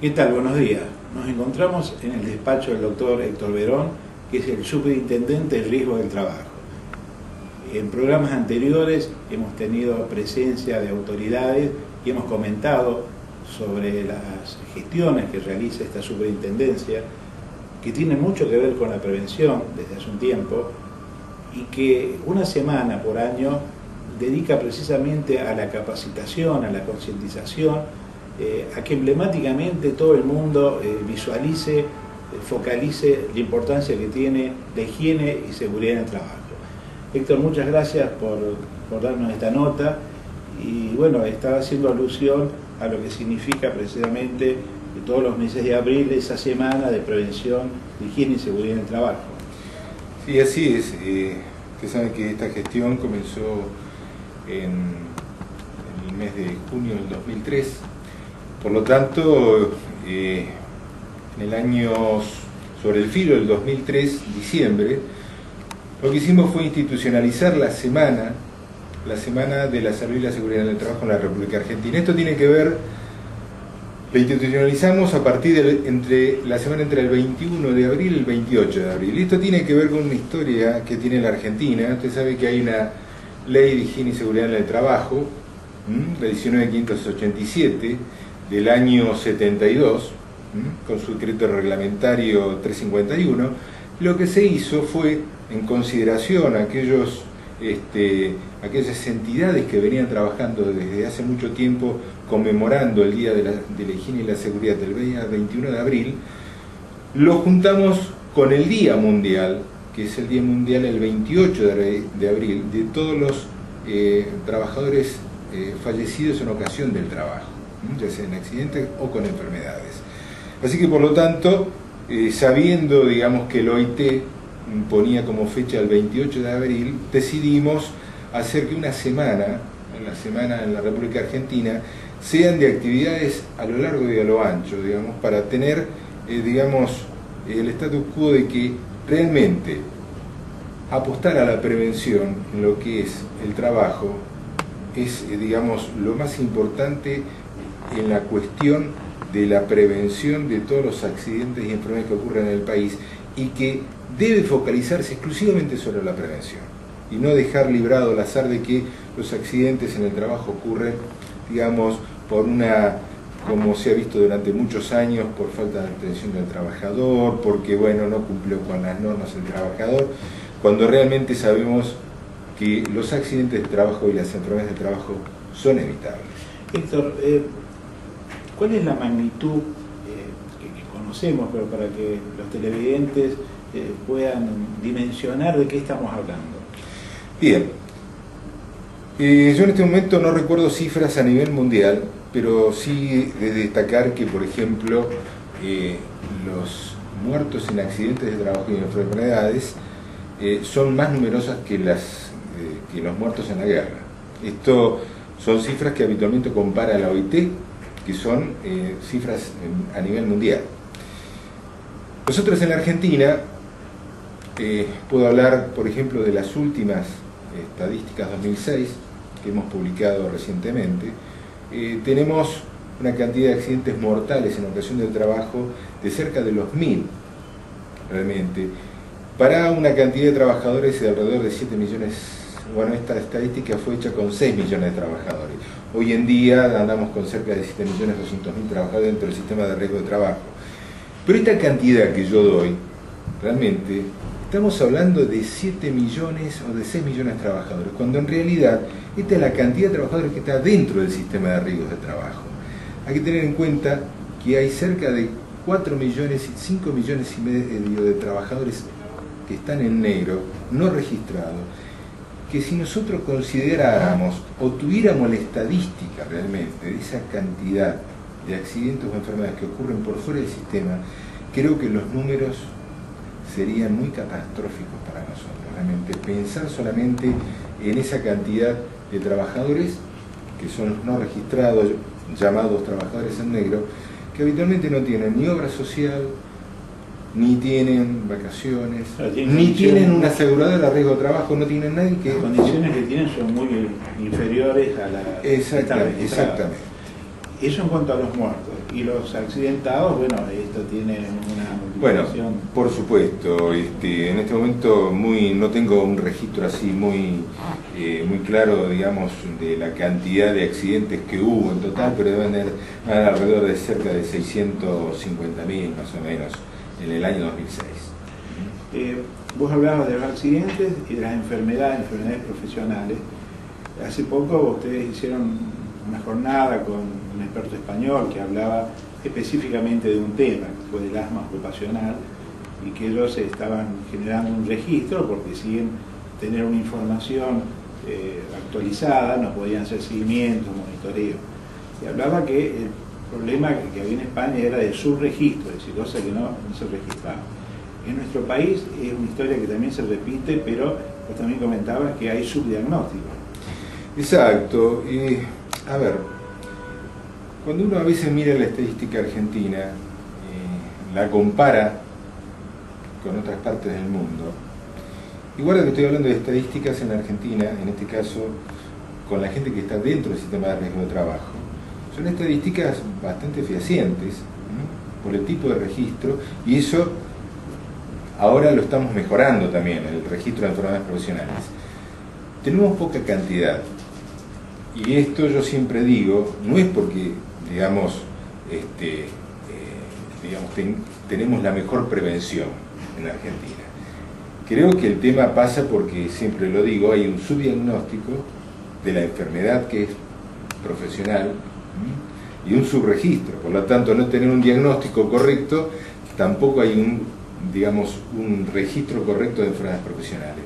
¿Qué tal? Buenos días. Nos encontramos en el despacho del doctor Héctor Verón, que es el superintendente de riesgo del trabajo. En programas anteriores hemos tenido presencia de autoridades y hemos comentado sobre las gestiones que realiza esta superintendencia, que tiene mucho que ver con la prevención desde hace un tiempo y que una semana por año dedica precisamente a la capacitación, a la concientización, eh, a que emblemáticamente todo el mundo eh, visualice, eh, focalice la importancia que tiene la higiene y seguridad en el trabajo. Héctor, muchas gracias por, por darnos esta nota y bueno, estaba haciendo alusión a lo que significa precisamente todos los meses de abril esa semana de prevención de higiene y seguridad en el trabajo. Sí, así es. usted sabe que esta gestión comenzó en, el mes de junio del 2003. Por lo tanto, eh, en el año, sobre el filo del 2003, diciembre, lo que hicimos fue institucionalizar la semana, la semana de la salud y la seguridad en el trabajo en la República Argentina. Esto tiene que ver, la institucionalizamos a partir de entre, la semana entre el 21 de abril y el 28 de abril. Esto tiene que ver con una historia que tiene la Argentina. Usted sabe que hay una Ley de Higiene y Seguridad en el Trabajo, la 19587 del año 72, con su decreto reglamentario 351, lo que se hizo fue, en consideración a aquellos, este, aquellas entidades que venían trabajando desde hace mucho tiempo conmemorando el Día de la, de la Higiene y la Seguridad del 21 de abril, lo juntamos con el Día Mundial que es el Día Mundial el 28 de abril, de todos los eh, trabajadores eh, fallecidos en ocasión del trabajo, ya sea en accidentes o con enfermedades. Así que por lo tanto, eh, sabiendo digamos que el OIT ponía como fecha el 28 de abril, decidimos hacer que una semana, en la semana en la República Argentina, sean de actividades a lo largo y a lo ancho, digamos, para tener, digamos, el status quo de que realmente apostar a la prevención en lo que es el trabajo es, eh, digamos, lo más importante en la cuestión de la prevención de todos los accidentes y enfermedades que ocurren en el país y que debe focalizarse exclusivamente sobre la prevención y no dejar librado al azar de que los accidentes en el trabajo ocurren, digamos, por una como se ha visto durante muchos años, por falta de atención del trabajador, porque bueno, no cumplió con las normas el trabajador, cuando realmente sabemos que los accidentes de trabajo y las enfermedades de trabajo son evitables. Héctor, eh, ¿cuál es la magnitud eh, que, conocemos, pero para que los televidentes eh, puedan dimensionar de qué estamos hablando? Bien, yo en este momento no recuerdo cifras a nivel mundial, pero sí de destacar que, por ejemplo, eh, los muertos en accidentes de trabajo y enfermedades eh, son más numerosas que, las, eh, que los muertos en la guerra. Esto son cifras que habitualmente compara la OIT, que son cifras a nivel mundial. Nosotros en la Argentina, puedo hablar, por ejemplo, de las últimas estadísticas 2006 que hemos publicado recientemente, eh, tenemos una cantidad de accidentes mortales en ocasión del trabajo de cerca de los mil, realmente, para una cantidad de trabajadores de alrededor de 7 millones, bueno, esta estadística fue hecha con 6 millones de trabajadores. Hoy en día andamos con cerca de 7 millones 200 mil trabajadores dentro del sistema de riesgo de trabajo. Pero esta cantidad que yo doy, realmente, estamos hablando de 7 millones o de 6 millones de trabajadores, cuando en realidad esta es la cantidad de trabajadores que está dentro del sistema de riesgos de trabajo. Hay que tener en cuenta que hay cerca de 4 millones, 5 millones y medio de trabajadores que están en negro, no registrados, que si nosotros consideráramos o tuviéramos la estadística realmente de esa cantidad de accidentes o enfermedades que ocurren por fuera del sistema, creo que los números serían muy catastróficos para nosotros. Realmente pensar solamente en esa cantidad de trabajadores que son los no registrados, llamados trabajadores en negro, que habitualmente no tienen ni obra social, ni tienen vacaciones, ni tienen una aseguradora de riesgo de trabajo, no tienen nadie que... Las condiciones que tienen son muy inferiores a la... Exactamente, exactamente. Eso en cuanto a los muertos. Y los accidentados, bueno, esto tiene una Bueno, por supuesto. Este, en este momento muy no tengo un registro así muy, eh, muy claro, digamos, de la cantidad de accidentes que hubo en total, pero deben haber alrededor de cerca de 650 mil más o menos en el año 2006. Eh, vos hablabas de los accidentes y de las enfermedades, enfermedades profesionales. Hace poco ustedes hicieron una jornada con un experto español que hablaba específicamente de un tema, que fue del asma ocupacional, y que ellos estaban generando un registro porque siguen tener una información eh, actualizada, no podían hacer seguimiento, monitoreo. Y hablaba que el problema que había en España era de subregistro, es decir, cosas que no, se registraban. En nuestro país es una historia que también se repite, pero vos también comentabas que hay subdiagnóstico. Exacto. Y a ver, cuando uno a veces mira la estadística argentina, y la compara con otras partes del mundo, igual que estoy hablando de estadísticas en Argentina, en este caso con la gente que está dentro del sistema de riesgo de trabajo, son estadísticas bastante fehacientes por el tipo de registro y eso ahora lo estamos mejorando también, el registro de enfermedades profesionales. Tenemos poca cantidad, y esto yo siempre digo, no es porque, digamos, este, eh, digamos tenemos la mejor prevención en Argentina. Creo que el tema pasa porque, siempre lo digo, hay un subdiagnóstico de la enfermedad que es profesional y un subregistro. Por lo tanto, no tener un diagnóstico correcto, tampoco hay un, digamos, un registro correcto de enfermedades profesionales.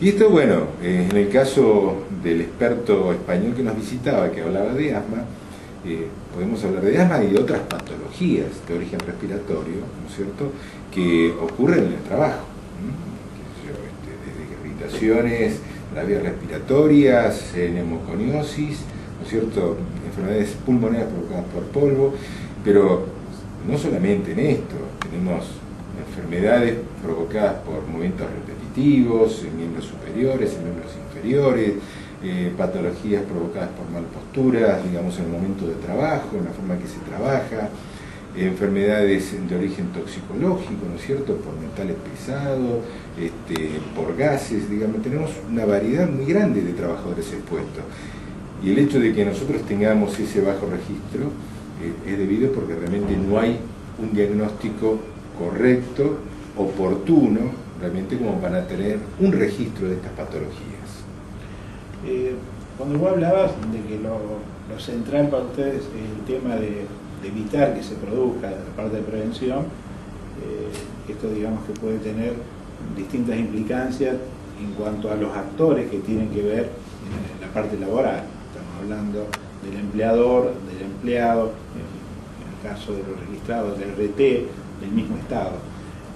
Y esto, bueno, eh, en el caso del experto español que nos visitaba, que hablaba de asma, eh, podemos hablar de asma y de otras patologías de origen respiratorio, ¿no es cierto?, que ocurren en el trabajo. Este, desde irritaciones, las vías respiratorias, neumoconiosis, ¿no es cierto?, enfermedades pulmonares provocadas por polvo, pero no solamente en esto, tenemos enfermedades provocadas por movimientos repetitivos, en miembros superiores, en miembros inferiores, eh, patologías provocadas por mal posturas, digamos, en el momento de trabajo, en la forma que se trabaja, enfermedades de origen toxicológico, ¿no es cierto?, por metales pesados, este, por gases, digamos, tenemos una variedad muy grande de trabajadores expuestos. Y el hecho de que nosotros tengamos ese bajo registro eh, es debido porque realmente no hay un diagnóstico correcto, oportuno, realmente como para tener un registro de estas patologías. Eh, cuando vos hablabas de que lo, central para ustedes es el tema de, evitar que se produzca la parte de prevención, eh, esto digamos que puede tener distintas implicancias en cuanto a los actores que tienen que ver en la parte laboral. Hablando del empleador, del empleado, en el caso de los registrados del RT, del mismo Estado.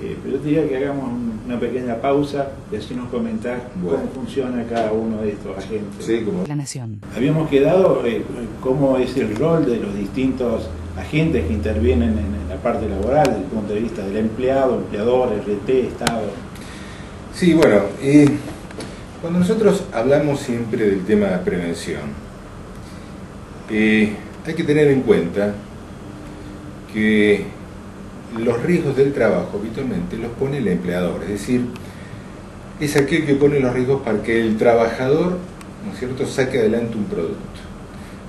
Eh, pero te diría que hagamos una pequeña pausa y así nos comentás cómo funciona cada uno de estos agentes. Sí, como... La Nación. Habíamos quedado eh, cómo es el rol de los distintos agentes que intervienen en la parte laboral desde el punto de vista del empleado, empleador, RT, Estado. Sí, bueno, eh, cuando nosotros hablamos siempre del tema de prevención, hay que tener en cuenta que los riesgos del trabajo habitualmente los pone el empleador, es decir, es aquel que pone los riesgos para que el trabajador, ¿no es cierto?, saque adelante un producto.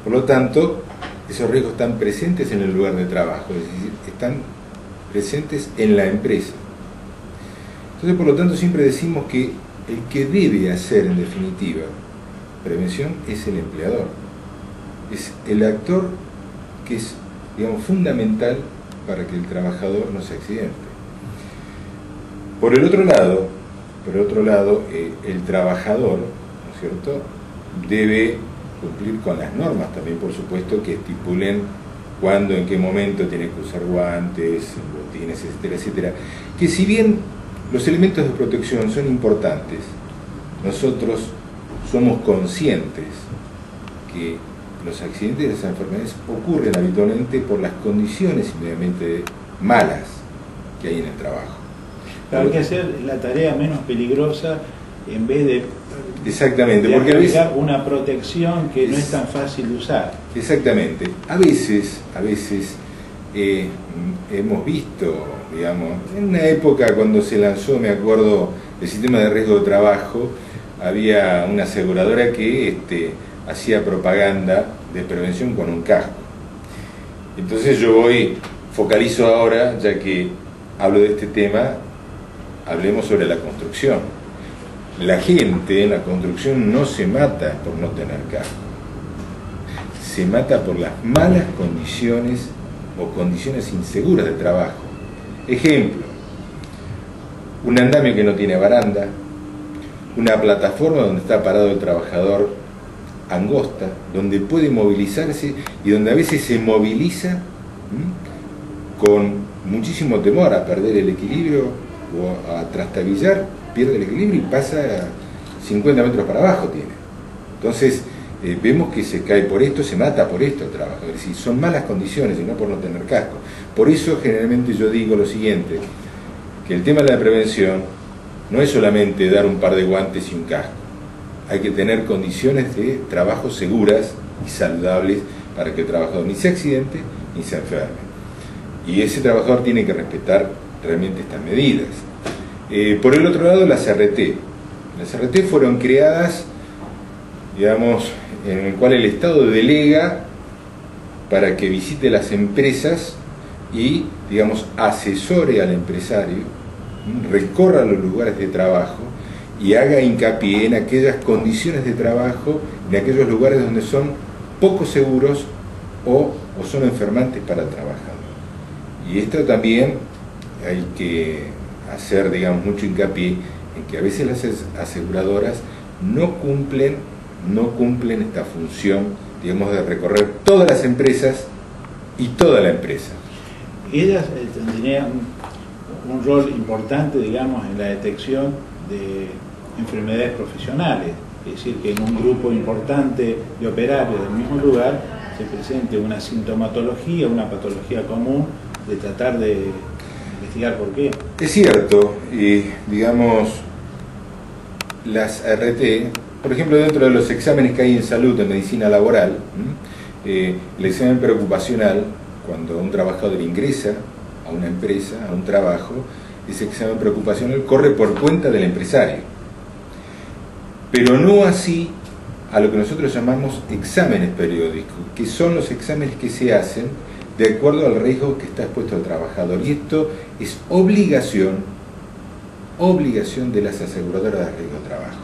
Por lo tanto, esos riesgos están presentes en el lugar de trabajo, es decir, están presentes en la empresa. Entonces, por lo tanto, siempre decimos que el que debe hacer, en definitiva, prevención es el empleador. Es el actor que es, digamos, fundamental para que el trabajador no se accidente. Por el otro lado, por el otro lado, eh, el trabajador, ¿no es cierto?, debe cumplir con las normas también, por supuesto, que estipulen cuándo, en qué momento tiene que usar guantes, botines, etcétera, etcétera. Que si bien los elementos de protección son importantes, nosotros somos conscientes que los accidentes de las enfermedades ocurren habitualmente por las condiciones inmediatamente malas que hay en el trabajo. hay que hacer la tarea menos peligrosa en vez de Exactamente, de porque a veces, una protección que no es tan fácil de usar. exactamente, a veces, a veces eh, hemos visto, digamos, en una época cuando se lanzó, me acuerdo, el sistema de riesgo de trabajo, había una aseguradora que este, hacía propaganda de prevención con un casco. Entonces yo voy, focalizo ahora, ya que hablo de este tema, hablemos sobre la construcción. La gente en la construcción no se mata por no tener casco, se mata por las malas condiciones o condiciones inseguras de trabajo. Ejemplo, un andamio que no tiene baranda, una plataforma donde está parado el trabajador angosta, donde puede movilizarse y donde a veces se moviliza con muchísimo temor a perder el equilibrio o a trastabillar, pierde el equilibrio y pasa 50 metros para abajo tiene. Entonces, eh, vemos que se cae por esto, se mata por esto el trabajo. Es decir, son malas condiciones y no por no tener casco. Por eso generalmente yo digo lo siguiente, que el tema de la prevención no es solamente dar un par de guantes y un casco. Hay que tener condiciones de trabajo seguras y saludables para que el trabajador ni se accidente ni se enferme. Y ese trabajador tiene que respetar realmente estas medidas. Eh, por el otro lado, las RT. Las RT fueron creadas, digamos, en el cual el Estado delega para que visite las empresas y, digamos, asesore al empresario, recorra los lugares de trabajo y haga hincapié en aquellas condiciones de trabajo, en aquellos lugares donde son poco seguros o, o son enfermantes para el trabajador. Y esto también hay que hacer, digamos, mucho hincapié en que a veces las aseguradoras no cumplen, no cumplen esta función, digamos, de recorrer todas las empresas y toda la empresa. Ellas eh, tendrían un rol importante, digamos, en la detección de enfermedades profesionales. Es decir, que en un grupo importante de operarios del mismo lugar se presente una sintomatología, una patología común, de tratar de investigar por qué. Es cierto, y digamos, las RT, por ejemplo, dentro de los exámenes que hay en salud, en medicina laboral, eh, el examen preocupacional, cuando un trabajador ingresa a una empresa, a un trabajo, ese examen preocupacional corre por cuenta del empresario. Pero no así a lo que nosotros llamamos exámenes periódicos, que son los exámenes que se hacen de acuerdo al riesgo que está expuesto el trabajador. Y esto es obligación, obligación de las aseguradoras de riesgo de trabajo.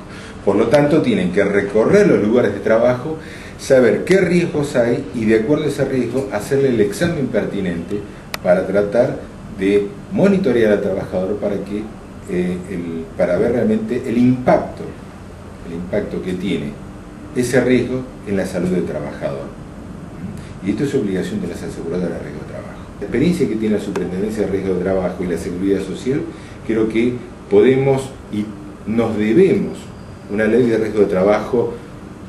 Por lo tanto, tienen que recorrer los lugares de trabajo, saber qué riesgos hay y de acuerdo a ese riesgo hacerle el examen pertinente para tratar de monitorear al trabajador para, que, eh, el, para ver realmente el impacto, el impacto que tiene ese riesgo en la salud del trabajador. Y esto es obligación de las aseguradoras de riesgo de trabajo. La experiencia que tiene la Superintendencia de Riesgo de Trabajo y la Seguridad Social, creo que podemos y nos debemos una ley de riesgo de trabajo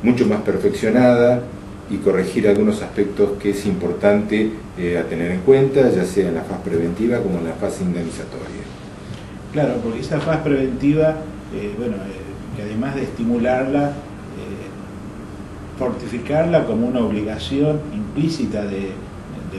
mucho más perfeccionada y corregir algunos aspectos que es importante eh, a tener en cuenta, ya sea en la fase preventiva como en la fase indemnizatoria. Claro, porque esa fase preventiva, eh, bueno, eh, que además de estimularla, fortificarla como una obligación implícita de,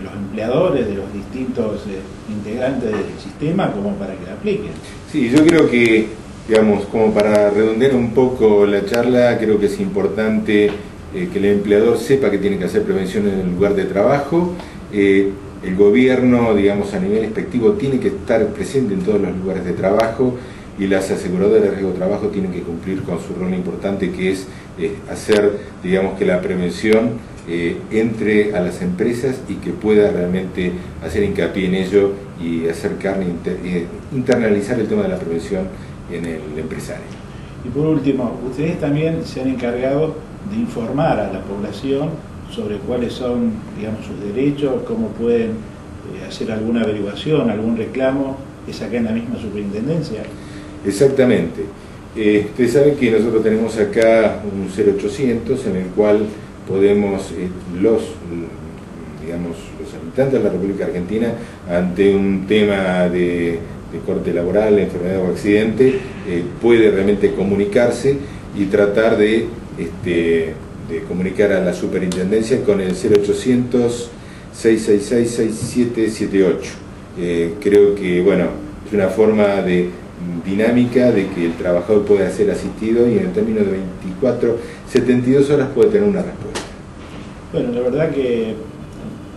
los empleadores, de los distintos eh, integrantes del sistema, como para que la apliquen. Sí, yo creo que, digamos, como para redondear un poco la charla, creo que es importante eh, que el empleador sepa que tiene que hacer prevención en el lugar de trabajo. Eh, el gobierno, digamos, a nivel expectivo tiene que estar presente en todos los lugares de trabajo y las aseguradoras de riesgo de trabajo tienen que cumplir con su rol importante que es eh, hacer, digamos, que la prevención eh, entre a las empresas y que pueda realmente hacer hincapié en ello y hacer carne, inter, eh, internalizar el tema de la prevención en el empresario. Y por último, ustedes también se han encargado de informar a la población sobre cuáles son, digamos, sus derechos, cómo pueden hacer alguna averiguación, algún reclamo, es acá en la misma superintendencia. Exactamente. Eh, ustedes saben que nosotros tenemos acá un 0800 en el cual podemos, eh, los, digamos, los habitantes de la República Argentina, ante un tema de, corte laboral, enfermedad o accidente, eh, puede realmente comunicarse y tratar de, este, de comunicar a la superintendencia con el 0800 666-6778. Eh, creo que, bueno, es una forma de dinámica de que el trabajador pueda ser asistido y en el término de 24, 72 horas puede tener una respuesta. Bueno, la verdad que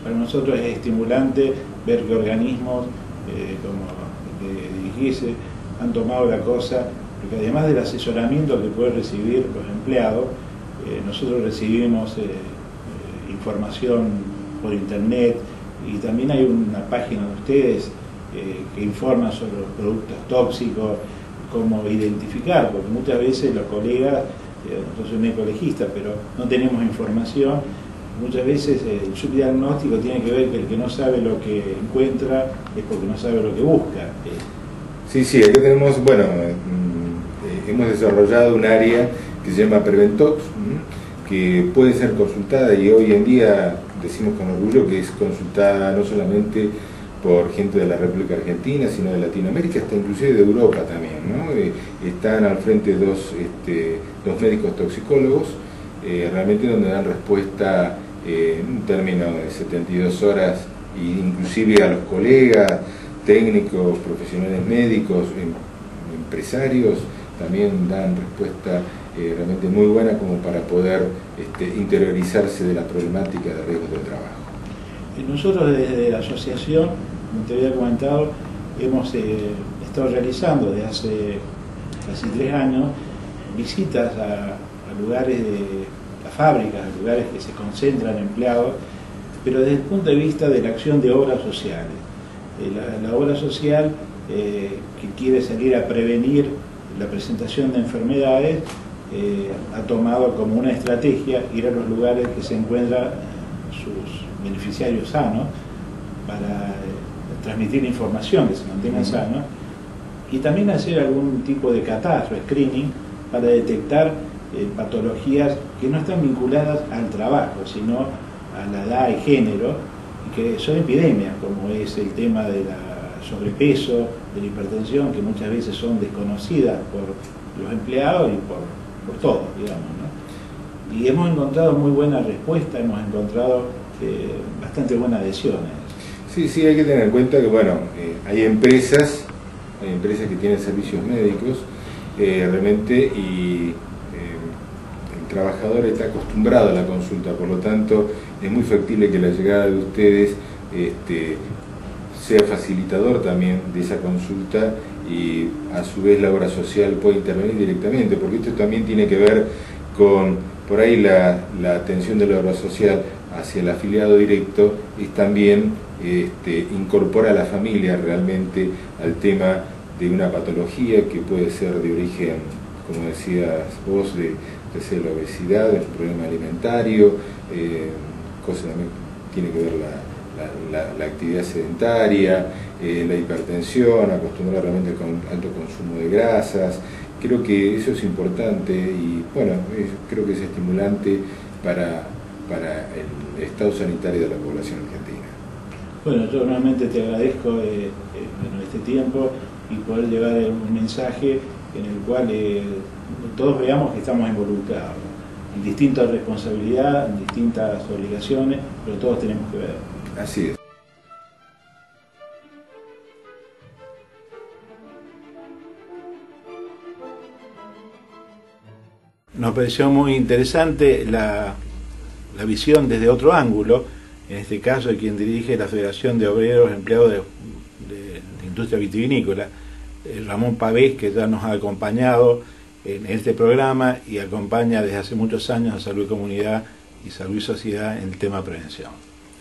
para nosotros es estimulante ver que organismos eh, como el que dirigirse han tomado la cosa, porque además del asesoramiento que pueden recibir los empleados, eh, nosotros recibimos eh, información por internet y también hay una página de ustedes que informa sobre los productos tóxicos, cómo identificar, porque muchas veces los colegas, yo soy un ecologista, pero no tenemos información Muchas veces el subdiagnóstico tiene que ver que el que no sabe lo que encuentra es porque no sabe lo que busca. Sí, sí, aquí tenemos, bueno, mm, hemos desarrollado un área que se llama Preventox, que puede ser consultada y hoy en día decimos con orgullo que es consultada no solamente por gente de la República Argentina, sino de Latinoamérica, hasta inclusive de Europa también. ¿no? Eh, están al frente dos, este, dos médicos toxicólogos, eh, realmente donde dan respuesta en un término de 72 horas, e inclusive a los colegas, técnicos, profesionales médicos, em, empresarios, también dan respuesta eh, realmente muy buena como para poder este, interiorizarse de la problemática de riesgos del trabajo. Nosotros desde la asociación, como te había comentado, hemos eh, estado realizando desde hace casi tres años visitas a lugares de fábricas, lugares que se concentran empleados, pero desde el punto de vista de la acción de obras sociales. Eh, la, obra social eh, que quiere salir a prevenir la presentación de enfermedades ha tomado como una estrategia ir a los lugares que se encuentran sus beneficiarios sanos para transmitir información, que se mantengan sanos, y también hacer algún tipo de catastro, screening, para detectar eh, patologías que no están vinculadas al trabajo, sino a la edad y género, y que son epidemias, como es el tema de la sobrepeso, de la hipertensión, que muchas veces son desconocidas por los empleados y por, por todos, digamos. ¿no? Y hemos encontrado muy buena respuesta, hemos encontrado eh, bastante buenas adhesiones. Sí, sí, hay que tener en cuenta que, bueno, eh, hay empresas, empresas que tienen servicios médicos, realmente, y trabajador está acostumbrado a la consulta, por lo tanto es muy factible que la llegada de ustedes este, sea facilitador también de esa consulta y a su vez la obra social puede intervenir directamente, porque esto también tiene que ver con, por ahí la, atención de la obra social hacia el afiliado directo es también este, incorpora a la familia realmente al tema de una patología que puede ser de origen, como decías vos, de, ser la obesidad, el problema alimentario, eh, cosas también tiene que ver la, actividad sedentaria, eh, la hipertensión, acostumbrar realmente con alto consumo de grasas. Creo que eso es importante y bueno, creo que es estimulante para, para el estado sanitario de la población argentina. Bueno, yo realmente te agradezco eh, este tiempo y poder llevar un mensaje en el cual todos veamos que estamos involucrados, en distintas responsabilidades, en distintas obligaciones, pero todos tenemos que ver. Así es. Nos pareció muy interesante la, visión desde otro ángulo, en este caso de quien dirige la Federación de Obreros Empleados de, de Industria Vitivinícola, eh, Ramón Pavés, que ya nos ha acompañado en este programa y acompaña desde hace muchos años a Salud Comunidad y Salud Sociedad en el tema prevención.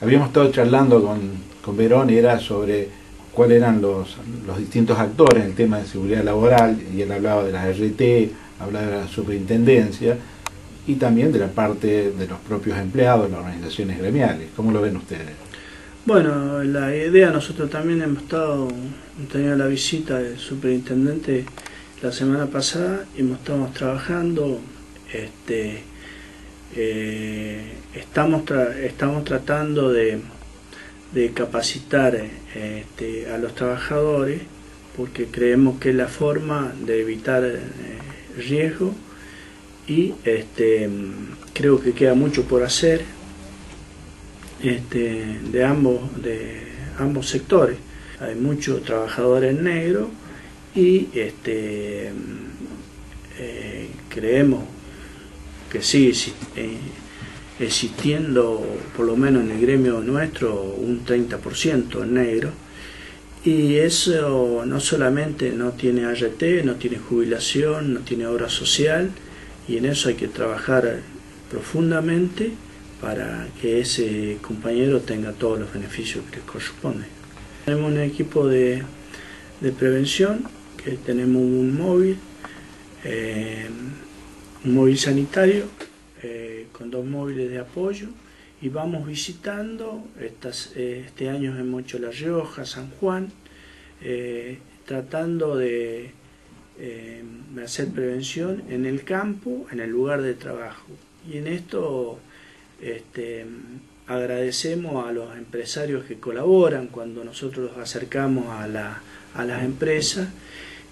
Habíamos estado charlando con, con Verón y era sobre cuáles eran los, los distintos actores en el tema de seguridad laboral y él hablaba de las RT, hablaba de la superintendencia y también de la parte de los propios empleados, las organizaciones gremiales. ¿Cómo lo ven ustedes? Bueno, la idea, nosotros también hemos estado, tenido la visita del superintendente la semana pasada y estamos trabajando, este, eh, estamos, estamos tratando de, capacitar este, a los trabajadores porque creemos que es la forma de evitar eh, riesgo y este, creo que queda mucho por hacer este, de, ambos, de ambos sectores. Hay muchos trabajadores negros y este, eh, creemos que sí eh, existiendo, por lo menos en el gremio nuestro, un 30% negro. Y eso no solamente no tiene ART, no tiene jubilación, no tiene obra social, y en eso hay que trabajar profundamente para que ese compañero tenga todos los beneficios que le corresponden. Tenemos un equipo de, prevención, que tenemos un móvil, eh, un móvil sanitario, eh, con dos móviles de apoyo, y vamos visitando, eh, este año hemos hecho La Rioja, San Juan, tratando de hacer prevención en el campo, en el lugar de trabajo. Y en esto este, agradecemos a los empresarios que colaboran cuando nosotros acercamos a, las empresas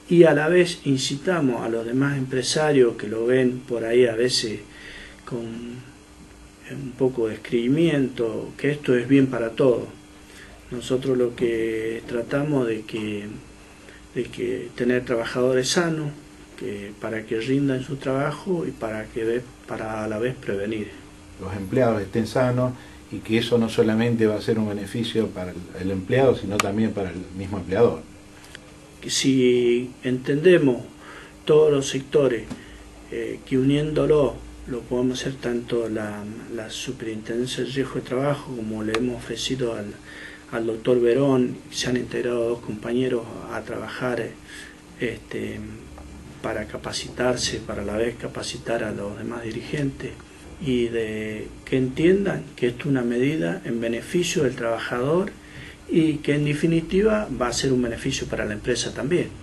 y a la vez incitamos a los demás empresarios que lo ven por ahí a veces con un poco de escribimiento, que esto es bien para todos. Nosotros lo que tratamos de que, de que tener trabajadores sanos, que, para que rindan su trabajo y para, que, para a la vez prevenir los empleados estén sanos y que eso no solamente va a ser un beneficio para el empleado, sino también para el mismo empleador. Si entendemos todos los sectores eh, que uniéndolo lo podemos hacer tanto la, Superintendencia de Riesgo de Trabajo como le hemos ofrecido al, al doctor Verón, se han integrado dos compañeros a trabajar este, para capacitarse, para a la vez capacitar a los demás dirigentes y de que entiendan que esto es una medida en beneficio del trabajador y que en definitiva va a ser un beneficio para la empresa también.